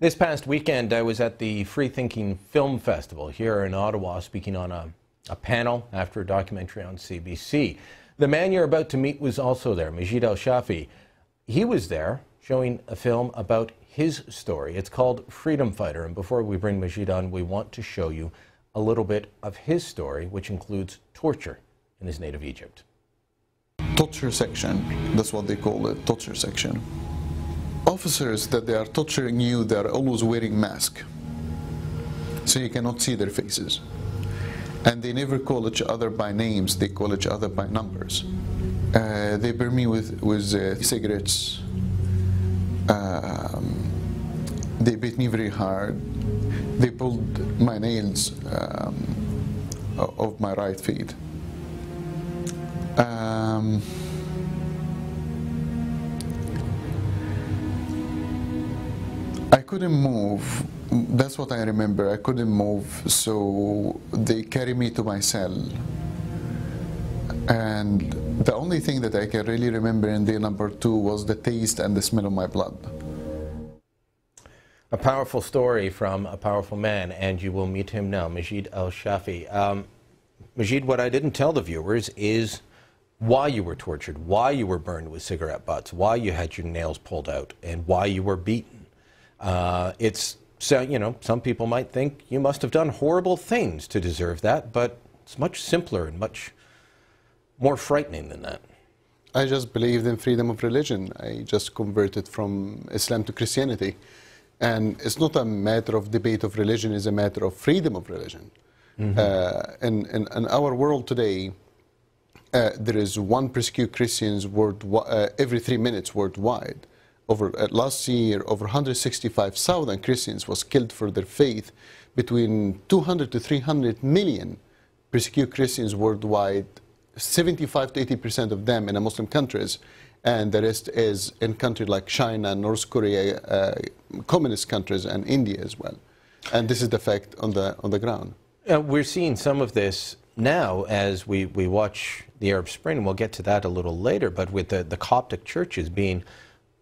This past weekend, I was at the Free Thinking Film Festival here in Ottawa, speaking on a, a panel after a documentary on CBC. The man you're about to meet was also there, Majed El Shafie. He was there showing a film about his story. It's called Freedom Fighter. And before we bring Majed on, we want to show you a little bit of his story, which includes torture in his native Egypt. Torture section, that's what they call it, torture section. Officers that they are torturing you, they are always wearing masks. So you cannot see their faces. And they never call each other by names, they call each other by numbers. Uh, they burn me with, with uh, cigarettes. Um, they beat me very hard. They pulled my nails um, of my right feet. Um, I couldn't move. That's what I remember. I couldn't move, so they carried me to my cell. And the only thing that I can really remember in day number two was the taste and the smell of my blood. A powerful story from a powerful man, and you will meet him now, Majed El Shafie. Um, Majed, what I didn't tell the viewers is why you were tortured, why you were burned with cigarette butts, why you had your nails pulled out, and why you were beaten. Uh, it's so you know some people might think you must have done horrible things to deserve that, but it's much simpler and much more frightening than that. I just believed in freedom of religion. I just converted from Islam to Christianity. And it's not a matter of debate of religion, it's a matter of freedom of religion. Mm-hmm. Uh, in, in, in, our world today, uh, there is one persecuted Christians world, uh, every three minutes worldwide. Over uh, last year, over 165,000 Christians was killed for their faith. Between 200 to 300 million persecuted Christians worldwide 75 to 80 percent of them in the Muslim countries, and the rest is in countries like China, North Korea, uh, communist countries, and India as well. And this is the fact on the on the ground. Uh, we're seeing some of this now as we, we watch the Arab Spring. We'll get to that a little later, but with the, the Coptic churches being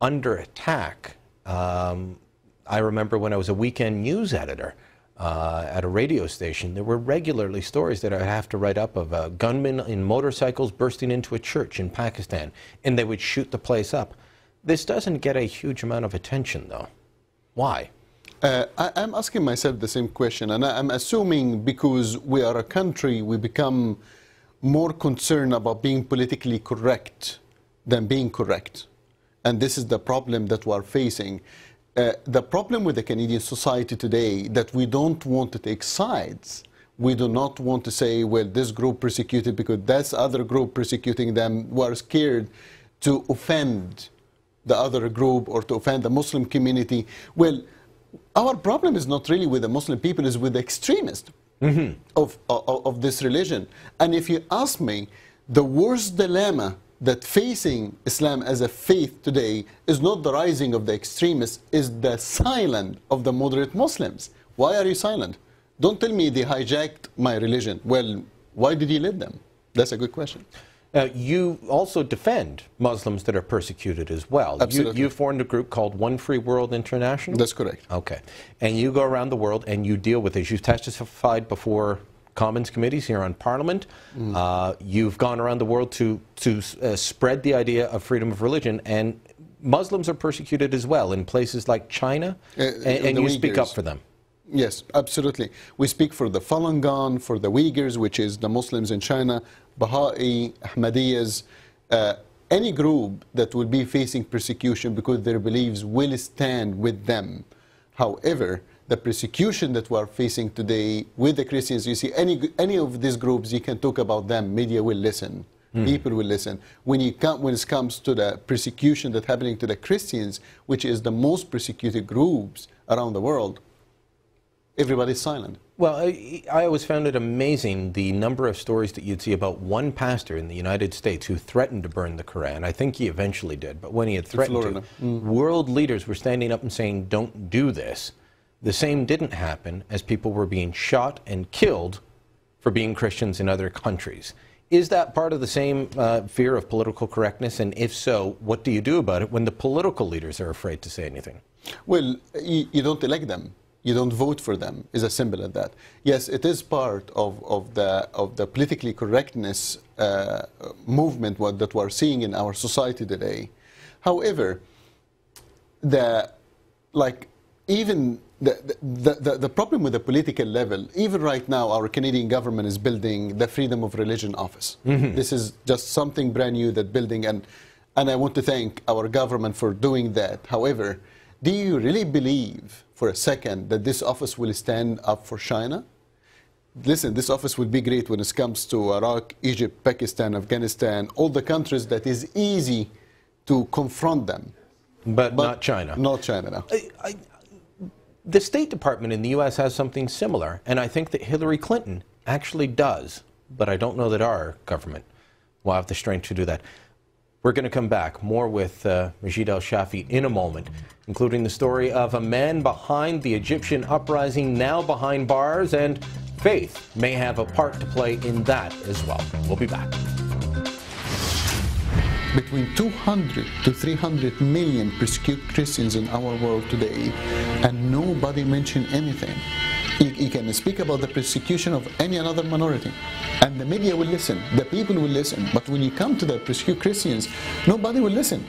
under attack. Um, I remember when I was a weekend news editor uh, at a radio station, there were regularly stories that I'd have to write up of uh, gunmen in motorcycles bursting into a church in Pakistan, and they would shoot the place up. This doesn't get a huge amount of attention, though. Why? Uh, I, am asking myself the same question, and I, I'm assuming because we are a country, we become more concerned about being politically correct than being correct. And this is the problem that we're facing. Uh, the problem with the Canadian society today that we don't want to take sides. We do not want to say, well, this group persecuted because that's other group persecuting them. We're scared to offend the other group or to offend the Muslim community. Well, our problem is not really with the Muslim people, it's with the extremists mm -hmm. of, of, of this religion. And if you ask me, the worst dilemma that facing Islam as a faith today is not the rising of the extremists, is the silence of the moderate Muslims. Why are you silent? Don't tell me they hijacked my religion. Well, why did you let them? That's a good question. Uh, you also defend Muslims that are persecuted as well. Absolutely. You, you formed a group called One Free World International? That's correct. Okay. And you go around the world and you deal with this. You've testified before Commons committees here on Parliament. Mm. Uh, you've gone around the world to, to uh, spread the idea of freedom of religion, and Muslims are persecuted as well in places like China, uh, and, and you Uyghurs. speak up for them. Yes, absolutely. We speak for the Falun Gong, for the Uyghurs, which is the Muslims in China, Baha'i, Ahmadiyyas, uh, any group that will be facing persecution because their beliefs will stand with them. However, the persecution that we're facing today with the Christians, you see, any, any of these groups, you can talk about them, media will listen. Mm. People will listen. When, you come, when it comes to the persecution that's happening to the Christians, which is the most persecuted groups around the world, everybody's silent. Well, I, I, always found it amazing the number of stories that you'd see about one pastor in the United States who threatened to burn the Koran. I think he eventually did, but when he had threatened to, mm. world leaders were standing up and saying, don't do this. The same didn't happen as people were being shot and killed for being Christians in other countries. Is that part of the same uh, fear of political correctness? And if so, what do you do about it when the political leaders are afraid to say anything? Well, you, you don't elect them. You don't vote for them. Is as simple as that. Yes, it is part of, of the of the politically correctness uh, movement what, that we're seeing in our society today. However, the like even the, the, the, the, problem with the political level, even right now, our Canadian government is building the Freedom of Religion Office. Mm-hmm. This is just something brand new that building, and, and I want to thank our government for doing that. However, do you really believe for a second that this office will stand up for China? Listen, this office will be great when it comes to Iraq, Egypt, Pakistan, Afghanistan, all the countries that is easy to confront them. But, but not China. Not China, no. I, I, the State Department in the U.S. has something similar, and I think that Hillary Clinton actually does, but I don't know that our government will have the strength to do that. We're going to come back more with uh, Majed Al Shafie in a moment, including the story of a man behind the Egyptian uprising, now behind bars, and faith may have a part to play in that as well. We'll be back between 200 to 300 million persecuted Christians in our world today, and nobody mentioned anything. You, can speak about the persecution of any other minority, and the media will listen, the people will listen. But when you come to the persecuted Christians, nobody will listen.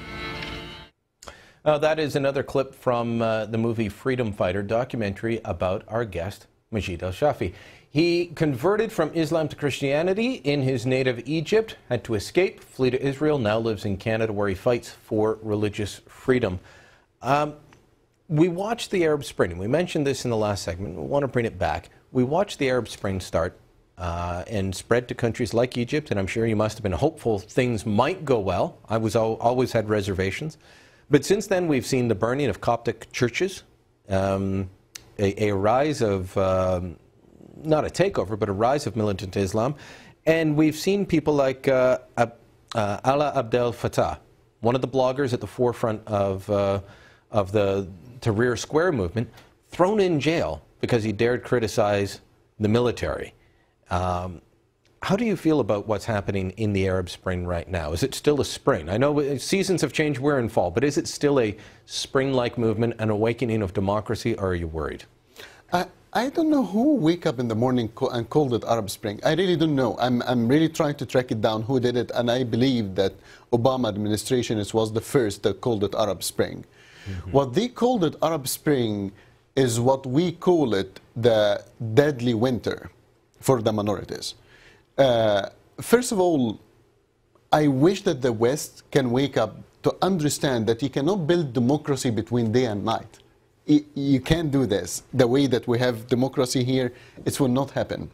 Uh, that is another clip from uh, the movie Freedom Fighter documentary about our guest, Majed Al Shafie. He converted from Islam to Christianity in his native Egypt, had to escape, flee to Israel, now lives in Canada where he fights for religious freedom. Um, we watched the Arab Spring. We mentioned this in the last segment. We want to bring it back. We watched the Arab Spring start uh, and spread to countries like Egypt, and I'm sure you must have been hopeful things might go well. I was al always had reservations. But since then, we've seen the burning of Coptic churches, um, a, a, rise of um, not a takeover, but a rise of militant Islam. And we've seen people like uh, uh, Alaa Abdel Fattah, one of the bloggers at the forefront of, uh, of the Tahrir Square movement, thrown in jail because he dared criticize the military. Um, how do you feel about what's happening in the Arab Spring right now? Is it still a spring? I know seasons have changed, we're in fall, but is it still a spring like movement, an awakening of democracy, or are you worried? Don't know who wake up in the morning and called it Arab Spring. I really don't know. I'm, I'm really trying to track it down who did it, and I believe that Obama administration was the first that called it Arab Spring. Mm -hmm. What they called it Arab Spring is what we call it the deadly winter for the minorities. Uh, first of all, I wish that the West can wake up to understand that you cannot build democracy between day and night you can't do this. The way that we have democracy here, it will not happen.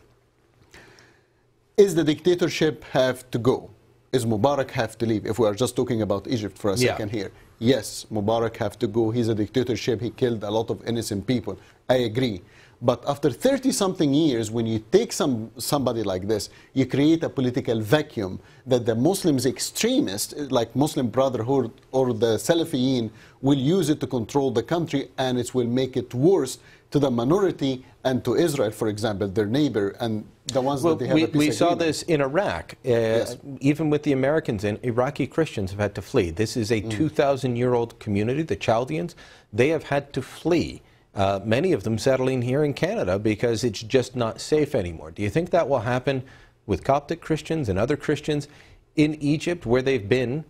Is the dictatorship have to go? Is Mubarak have to leave? If we are just talking about Egypt for a yeah. second here. Yes, Mubarak have to go. He's a dictatorship. He killed a lot of innocent people. I agree. But after 30 something years, when you take some, somebody like this, you create a political vacuum that the Muslims extremists, like Muslim Brotherhood or the Salafiyin, will use it to control the country and it will make it worse to the minority and to Israel, for example, their neighbor, and the ones well, that they have we, a peace We saw this in Iraq. Uh, yes. Even with the Americans in, Iraqi Christians have had to flee. This is a mm. 2,000 year old community, the Chaldeans. They have had to flee uh, many of them settling here in Canada because it's just not safe anymore. Do you think that will happen with Coptic Christians and other Christians in Egypt where they've been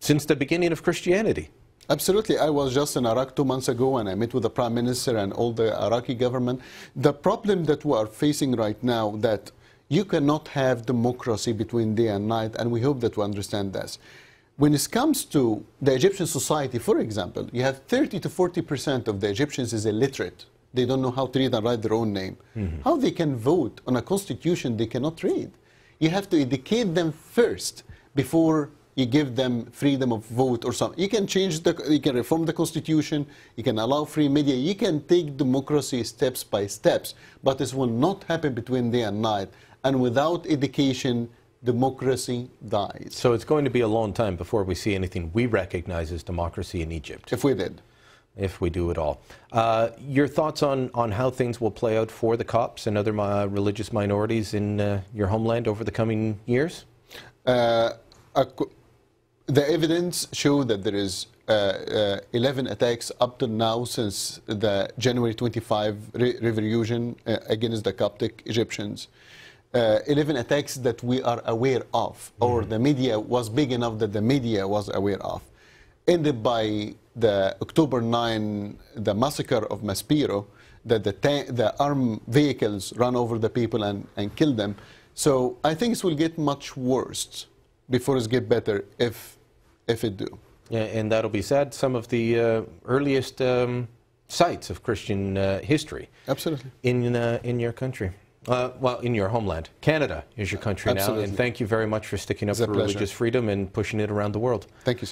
since the beginning of Christianity? Absolutely. I was just in Iraq two months ago and I met with the Prime Minister and all the Iraqi government. The problem that we are facing right now that you cannot have democracy between day and night and we hope that we understand this. When it comes to the Egyptian society, for example, you have 30 to 40 percent of the Egyptians is illiterate. They don't know how to read and write their own name. Mm -hmm. How they can vote on a constitution they cannot read? You have to educate them first before you give them freedom of vote or something. You can change the, you can reform the constitution, you can allow free media, you can take democracy steps by steps, but this will not happen between day and night. And without education, democracy dies. So it's going to be a long time before we see anything we recognize as democracy in Egypt. If we did. If we do it all. Uh, your thoughts on, on how things will play out for the Copts and other uh, religious minorities in uh, your homeland over the coming years? Uh, the evidence show that there is uh, uh, 11 attacks up to now since the January 25 re- revolution uh, against the Coptic Egyptians. Uh, 11 attacks that we are aware of, or the media was big enough that the media was aware of. Ended by the October 9, the massacre of Maspero, that the, ta- the armed vehicles run over the people and, and kill them. So I think it will get much worse before it get better if, if it do. Yeah, and that'll be sad. Some of the uh, earliest um, sites of Christian uh, history Absolutely. in uh, in your country. Uh, well, in your homeland. Canada is your country now. And thank you very much for sticking up for pleasure. religious freedom and pushing it around the world. Thank you. sir.